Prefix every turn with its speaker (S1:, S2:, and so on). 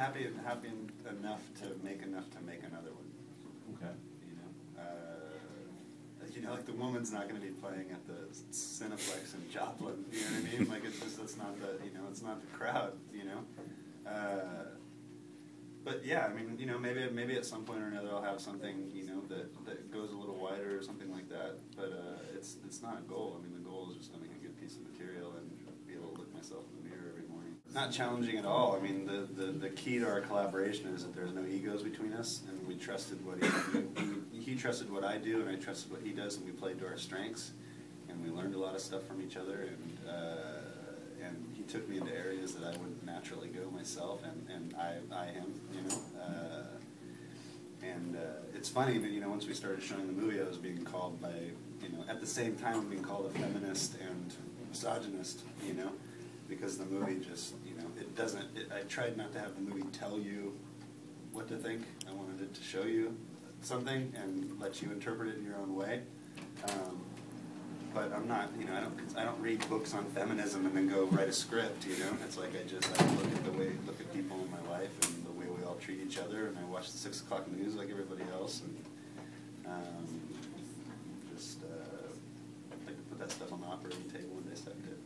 S1: happy happy enough to make enough to make another one.
S2: Okay.
S1: You know, uh, you know, like the woman's not going to be playing at the Cineplex in Joplin. You know what I mean? Like it's just that's not the you know it's not the crowd. You know. Uh, but yeah, I mean, you know, maybe maybe at some point or another I'll have something, you know, that, that goes a little wider or something like that. But uh, it's it's not a goal. I mean, the goal is just to make a good piece of material and be able to look myself in the mirror every morning. Not challenging at all. I mean, the, the, the key to our collaboration is that there's no egos between us, and we trusted what he, he, trusted what I do, and I trusted what he does, and we played to our strengths, and we learned a lot of stuff from each other, and uh, and he took me into areas that I wouldn't naturally go myself, and, and I, I him, you know. Uh, and uh, it's funny that you know once we started showing the movie, I was being called by you know at the same time I'm being called a feminist and misogynist, you know, because the movie just it doesn't. It, I tried not to have the movie tell you what to think. I wanted it to show you something and let you interpret it in your own way. Um, but I'm not, you know, I don't, I don't read books on feminism and then go write a script, you know. It's like I just, I look at the way, look at people in my life and the way we all treat each other, and I watch the six o'clock news like everybody else, and um, just uh, like put that stuff on the operating table and dissect it.